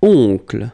oncle.